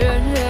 人人。